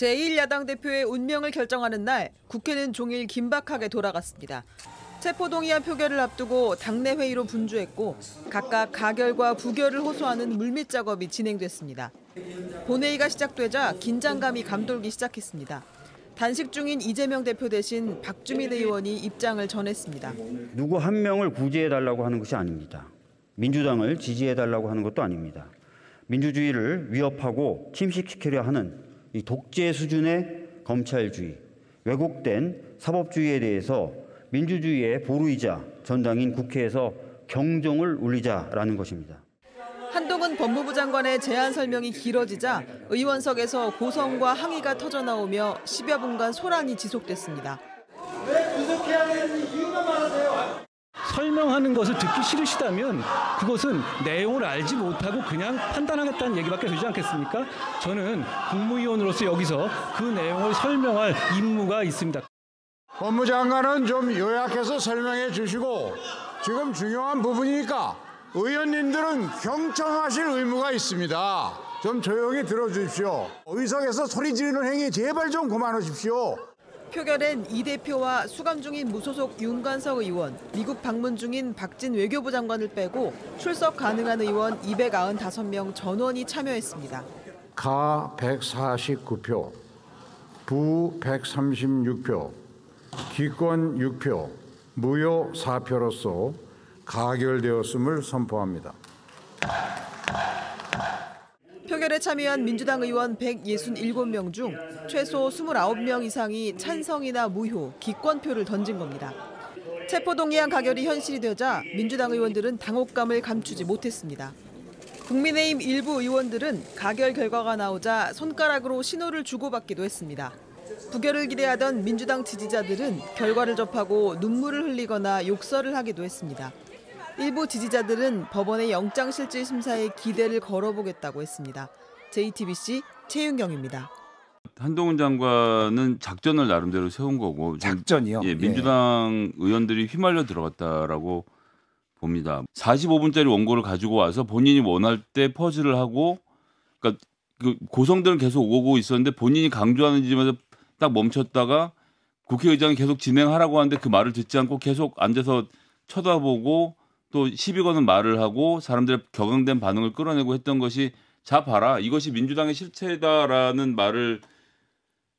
제1야당 대표의 운명을 결정하는 날 국회는 종일 긴박하게 돌아갔습니다. 체포동의안 표결을 앞두고 당내 회의로 분주했고 각각 가결과 부결을 호소하는 물밑 작업이 진행됐습니다. 본회의가 시작되자 긴장감이 감돌기 시작했습니다. 단식 중인 이재명 대표 대신 박주민 의원이 입장을 전했습니다. 누구 한 명을 구제해달라고 하는 것이 아닙니다. 민주당을 지지해달라고 하는 것도 아닙니다. 민주주의를 위협하고 침식시키려 하는 이 독재 수준의 검찰주의, 왜곡된 사법주의에 대해서 민주주의의 보루이자 전당인 국회에서 경종을 울리자라는 것입니다. 한동훈 법무부 장관의 제안 설명이 길어지자 의원석에서 고성과 항의가 터져 나오며 10여 분간 소란이 지속됐습니다. 설명하는 것을 듣기 싫으시다면 그것은 내용을 알지 못하고 그냥 판단하겠다는 얘기밖에 되지 않겠습니까? 저는 국무위원으로서 여기서 그 내용을 설명할 임무가 있습니다. 법무장관은 좀 요약해서 설명해 주시고 지금 중요한 부분이니까 의원님들은 경청하실 의무가 있습니다. 좀 조용히 들어주십시오. 의석에서 소리 지르는 행위 제발 좀 그만하십시오. 표결엔 이 대표와 수감 중인 무소속 윤관석 의원, 미국 방문 중인 박진 외교부 장관을 빼고 출석 가능한 의원 295명 전원이 참여했습니다. 가 149표, 부 136표, 기권 6표, 무효 4표로서 가결되었음을 선포합니다. 표결에 참여한 민주당 의원 167명 중 최소 29명 이상이 찬성이나 무효, 기권표를 던진 겁니다. 체포동의안 가결이 현실이 되자 민주당 의원들은 당혹감을 감추지 못했습니다. 국민의힘 일부 의원들은 가결 결과가 나오자 손가락으로 신호를 주고받기도 했습니다. 부결을 기대하던 민주당 지지자들은 결과를 접하고 눈물을 흘리거나 욕설을 하기도 했습니다. 일부 지지자들은 법원의 영장실질 심사에 기대를 걸어보겠다고 했습니다. JTBC 최윤경입니다. 한동훈 장관은 작전을 나름대로 세운 거고 전- 작전이요? 예, 민주당 의원들이 휘말려 들어갔다라고 봅니다. 45분짜리 원고를 가지고 와서 본인이 원할 때 퍼즐을 하고 그러니까 그 고성들은 계속 오고 있었는데 본인이 강조하는 지점에서 딱 멈췄다가 국회의장이 계속 진행하라고 하는데 그 말을 듣지 않고 계속 앉아서 쳐다보고 또 시비 거는 말을 하고 사람들의 격앙된 반응을 끌어내고 했던 것이 자 봐라 이것이 민주당의 실체다라는 말을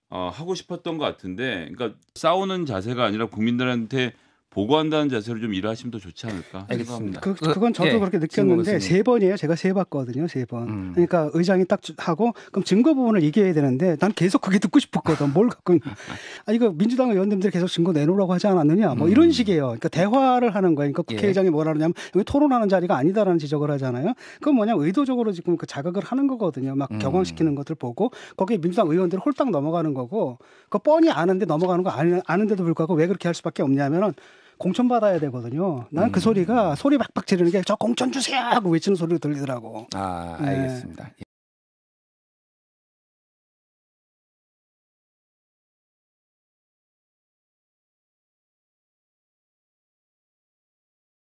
어, 하고 싶었던 것 같은데 그러니까 싸우는 자세가 아니라 국민들한테 보고한다는 자세로 좀 일하시면 더 좋지 않을까 알겠습니다. 생각합니다. 그, 그- 그건 저도 예, 그렇게 김건희 느꼈는데. 세 번이에요. 제가 세 봤거든요. 세 번. 음. 그러니까 의장이 딱 주- 하고 그럼 증거 부분을 얘기해야 되는데 난 계속 그게 듣고 싶었거든. 뭘 갖고 있- 아 이거 민주당 의원님들이 계속 증거 내놓으라고 하지 않았느냐. 뭐 이런 식이에요. 그러니까 대화를 하는 거예요. 그러니까 음. 예. 국회의장이 뭐라 그러냐면 여기 토론하는 자리가 아니다라는 지적을 하잖아요. 그건 뭐냐 의도적으로 지금 그 자극을 하는 거거든요. 막 음. 격앙시키는 것들 보고 거기에 민주당 의원들이 홀딱 넘어가는 거고 그 뻔히 아는데 넘어가는 거 아니, 아는데도 불구하고 왜 그렇게 할 수밖에 없냐면은 공천 받아야 되거든요. 난그 음. 소리가 소리 박박 지르는 게 저 공천 주세요 하고 외치는 소리가 들리더라고. 아, 네. 알겠습니다.